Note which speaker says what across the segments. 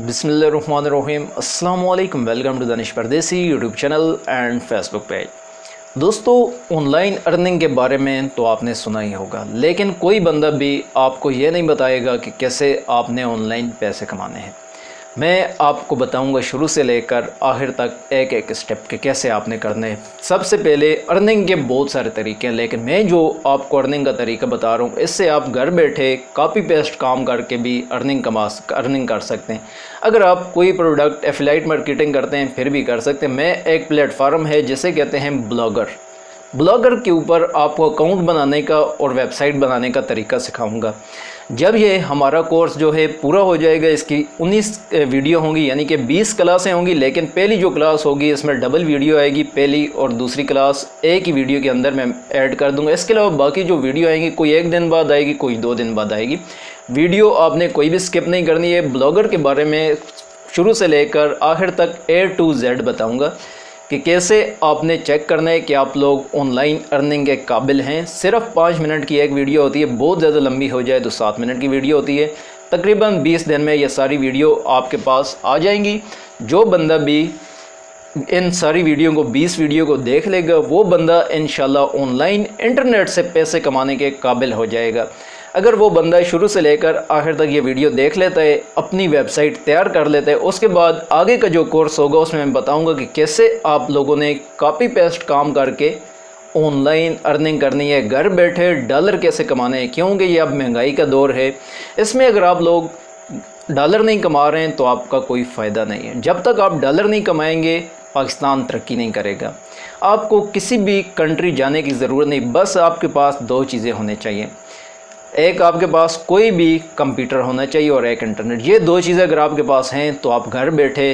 Speaker 1: बिसमीम अल्लाम welcome to Danish Pardesi YouTube channel and Facebook page. दोस्तों, online earning के बारे में तो आपने सुना ही होगा, लेकिन कोई बंदा भी आपको ये नहीं बताएगा कि कैसे आपने ऑनलाइन पैसे कमाने हैं। मैं आपको बताऊँगा शुरू से लेकर आखिर तक एक एक स्टेप के कैसे आपने करने सबसे पहले अर्निंग के बहुत सारे तरीके हैं, लेकिन मैं जो आपको अर्निंग का तरीका बता रहा हूँ, इससे आप घर बैठे कॉपी पेस्ट काम करके भी अर्निंग कमा अर्निंग कर सकते हैं। अगर आप कोई प्रोडक्ट एफिलाइट मार्केटिंग करते हैं, फिर भी कर सकते हैं। मैं एक प्लेटफार्म है, जिसे कहते हैं ब्लॉगर ब्लॉगर के ऊपर आपको अकाउंट बनाने का और वेबसाइट बनाने का तरीका सिखाऊँगा। जब ये हमारा कोर्स जो है पूरा हो जाएगा, इसकी 19 वीडियो होंगी, यानी कि 20 क्लासें होंगी, लेकिन पहली जो क्लास होगी, इसमें डबल वीडियो आएगी, पहली और दूसरी क्लास एक ही वीडियो के अंदर मैं ऐड कर दूँगा। इसके अलावा बाकी जो वीडियो आएँगी, कोई एक दिन बाद आएगी, कोई दो दिन बाद आएगी। वीडियो आपने कोई भी स्किप नहीं करनी है। ब्लॉगर के बारे में शुरू से लेकर आखिर तक ए टू जेड बताऊँगा। कि कैसे आपने चेक करना है कि आप लोग ऑनलाइन अर्निंग के काबिल हैं। सिर्फ़ पाँच मिनट की एक वीडियो होती है, बहुत ज़्यादा लंबी हो जाए तो सात मिनट की वीडियो होती है। तकरीबन बीस दिन में ये सारी वीडियो आपके पास आ जाएँगी। जो बंदा भी इन सारी वीडियो को 20 वीडियो को देख लेगा, वो बंदा इन ऑनलाइन इंटरनेट से पैसे कमाने के काबिल हो जाएगा। अगर वो बंदा शुरू से लेकर आखिर तक ये वीडियो देख लेता है, अपनी वेबसाइट तैयार कर लेता है, उसके बाद आगे का जो कोर्स होगा, उसमें मैं बताऊँगा कि कैसे आप लोगों ने कॉपी पेस्ट काम करके ऑनलाइन अर्निंग करनी है, घर बैठे डॉलर कैसे कमाने हैं, क्योंकि ये अब महँगाई का दौर है। इसमें अगर आप लोग डॉलर नहीं कमा रहे हैं तो आपका कोई फ़ायदा नहीं है। जब तक आप डॉलर नहीं कमाएँगे, पाकिस्तान तरक्की नहीं करेगा। आपको किसी भी कंट्री जाने की ज़रूरत नहीं, बस आपके पास दो चीज़ें होने चाहिए। एक आपके पास कोई भी कंप्यूटर होना चाहिए और एक इंटरनेट। ये दो चीज़ें अगर आपके पास हैं तो आप घर बैठे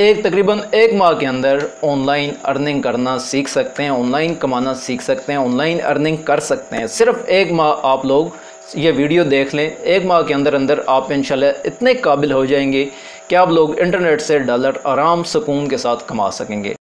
Speaker 1: एक तकरीबन एक माह के अंदर ऑनलाइन अर्निंग करना सीख सकते हैं, ऑनलाइन कमाना सीख सकते हैं, ऑनलाइन अर्निंग कर सकते हैं। सिर्फ़ एक माह आप लोग ये वीडियो देख लें, एक माह के अंदर अंदर आप इंशाल्लाह इतने काबिल हो जाएँगे कि आप लोग इंटरनेट से डॉलर आराम सुकून के साथ कमा सकेंगे।